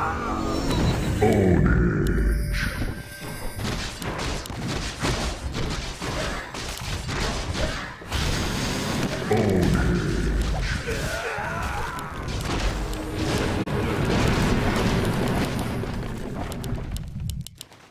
Oh, Ownage.